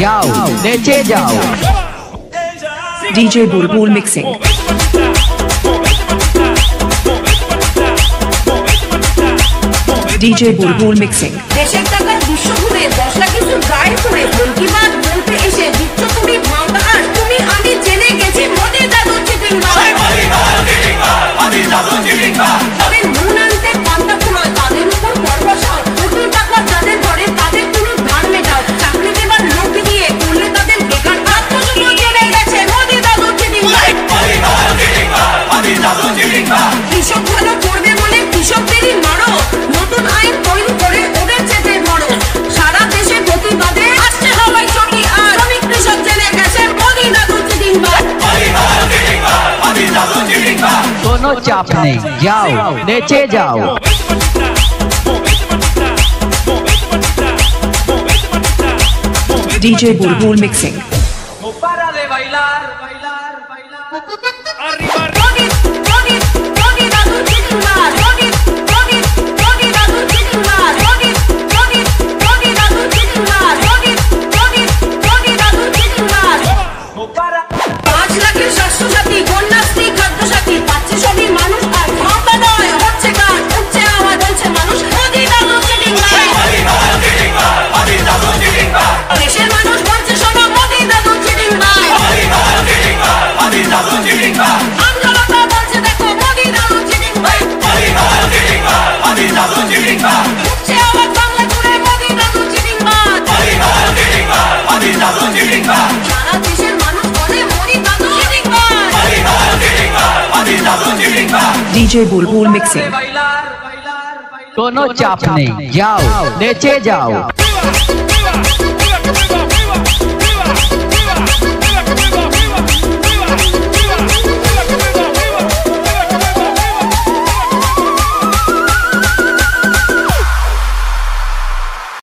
যাও নেচে যাও DJ Bulbul Mixing. DJ Bulbul Mixing. দেশের টাকার বিশ্ব ঘুরে দশটা কিছু কৃষক ভালো করবে বলে কৃষকদেরই মারো। নতুন আইন তৈরি করে ওদের চেপে ধরো। সারা দেশে প্রতিবাদে আসছে হওয়াই চটি আর। শ্রমিক কৃষক জেনে গেছে মোদি দাদু চিটিংবাজ কোনো চাপ নেই। যাও নেচে যাও। DJ Bulbul Mixing. Arriba, Modi আন্দোলনটা বলছে দেখো মোদি দাদু চিটিংবাজ উঠছে আওয়াজ বাংলা জুড়ে মোদি দাদু চিটিংবাজ সারা দেশের মানুষ বলে মোদি দাদু চিটিংবাজ DJ Bulbul Mixing. কোনো চাপ নেই যাও নেচে যাও arriba.